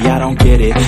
I don't get it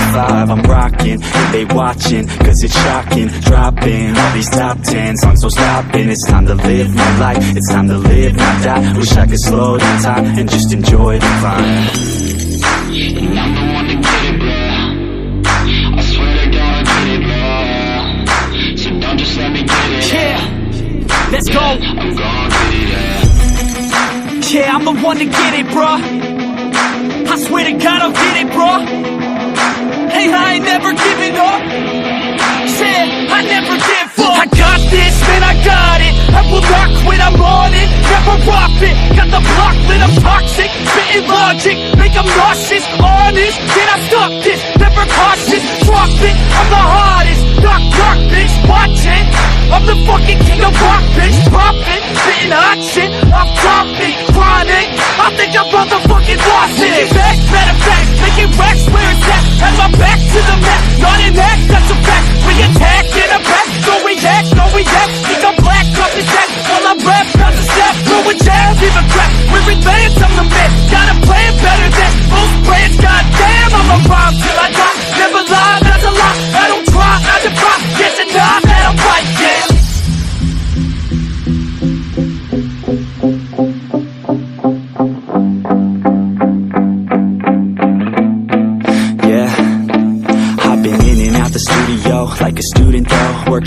5, I'm rocking they watching, cause it's shocking Dropping all these top 10 songs, so stopping It's time to live my life, it's time to live, not die Wish I could slow down time and just enjoy the climb And I'm the one to get it, bro. I swear to God, I get it, bro. So don't just let me get it. Yeah, let's go. I'm gonna get it, yeah. Yeah, I'm the one to get it, bruh. I swear to God, I'll get it, bruh. Hey, I ain't never giving up. Said I never give up. I got this, man, I got it. I will not quit, I'm on it. Never rock it. Got the block lit, I'm toxic. Spitting logic, make them nauseous. Honest, can I stop this? Never cautious, drop it. I'm the hardest. Knock, knock, bitch, watch it. I'm the fucking king of rock, bitch. Poppin', spitting hot shit. I'm topic, chronic. I think I'm motherfucking lost it. Facts, matter of making racks where it's at. Had my back to the mat,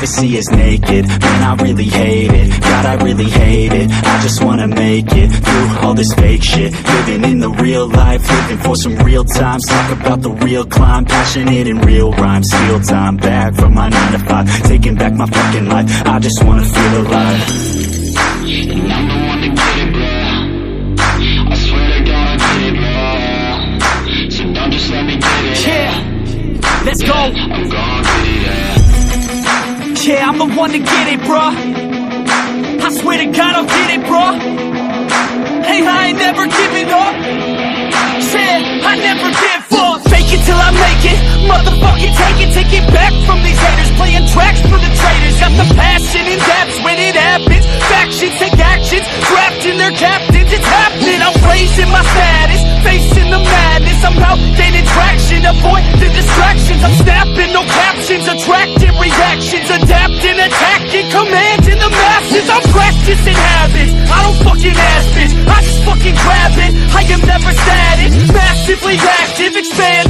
Privacy is naked, man I really hate it God I really hate it, I just wanna make it Through all this fake shit Living in the real life, looking for some real times Talk about the real climb, passionate in real rhymes Steal time back from my 9 to 5 Taking back my fucking life, I just wanna feel alive And I'm the one to get it, bro. I swear to God, I get it, bro. So don't just let me get it. Yeah, let's go. I'm gonna get it, yeah. Yeah, I'm the one to get it, bruh. I swear to God, I'll get it, bruh. Hey, I ain't never giving up. Said I never give up. Fake it till I make it. Motherfucking take it, take it back from these haters. Playing tracks for the traitors. Got the passion in depth when it happens. Factions take actions, trapped in their captains. It's happening. I'm raising my status, facing the madness. I'm out gaining traction, avoid the distractions. I'm snapping, no captions, attracting reactions, adapting, attacking, commanding the masses. I'm practicing habits. I don't fucking ask this. I just fucking grab it. I am never static, massively active, expanding,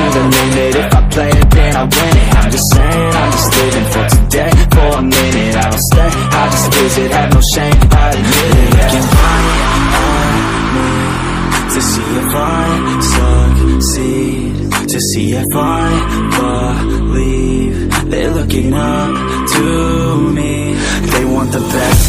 the limit If I play it, then I win it. I'm just saying, I'm just living for today. For a minute, I don't stay. I just visit, have no shame, I admit it. Looking right at me To see if I succeed. To see if I believe They're looking up to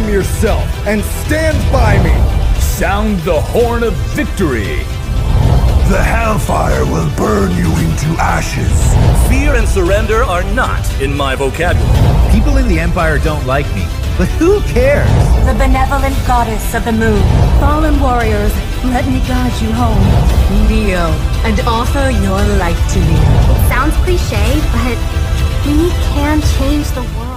Arm yourself and stand by me! Sound the horn of victory! The hellfire will burn you into ashes. Fear and surrender are not in my vocabulary. People in the Empire don't like me, but who cares? The benevolent goddess of the moon. Fallen warriors, let me guide you home. Neo, and offer your life to me. It sounds cliche, but we can change the world.